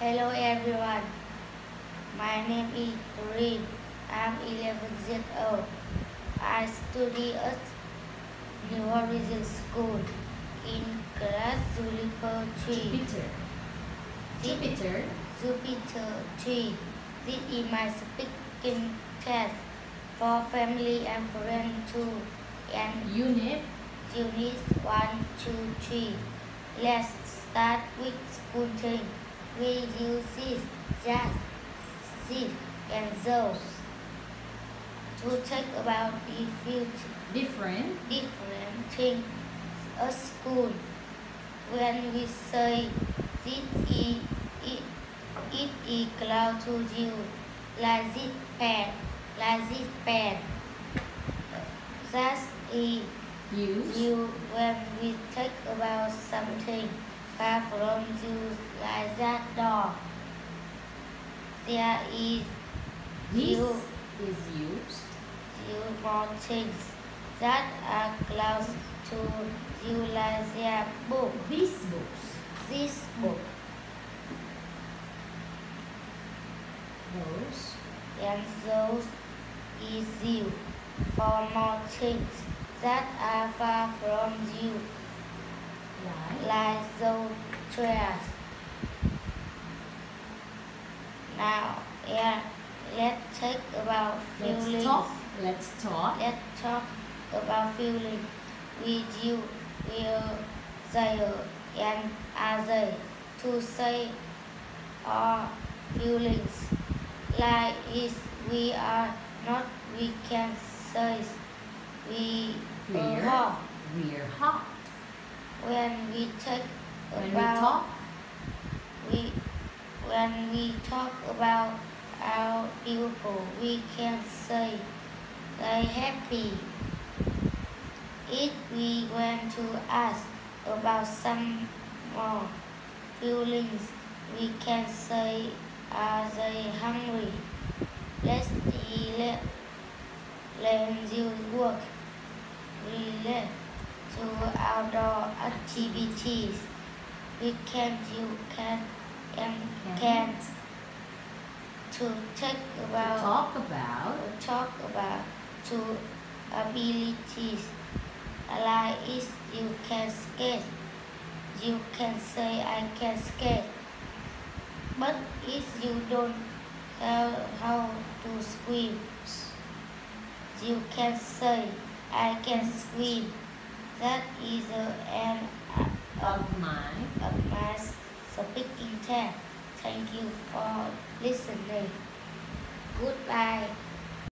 Hello everyone. My name is Doreen. I'm 11 years old. I study at New Horizon School in class Juniper 3. Jupiter. Jupiter. Jupiter 3. This is my speaking test for family and friends two. And Unit. unit 1, 2, 3. Let's start with school thing. We use this, just, this, and those to talk about the future Different. different things at school. When we say this is it, it is cloud to you, like this pen, like this pen. That is Use. you when we talk about something from you, like that dog. There is This you. is used. more things that are close to you like their book. These books. This book Those. and those is you. For more things that are far from you Like. like those chairs. Now, yeah, let's talk about Let's talk. Let's talk. Let's talk about feeling with you will there and other to say our feelings like if we are not we can say we We're. are hot We're hot. When we talk When we about talk. we when we talk about our people we can say they happy if we want to ask about some more feelings we can say are they hungry let's see let let you work relate to outdoor activities. We can you can and Can. to talk To about talk about. to talk about two abilities. Like if you can skate. You can say I can skate. But if you don't know how to swim you can say I can swim that is the end Of mine. of my speaking test thank you for listening. Goodbye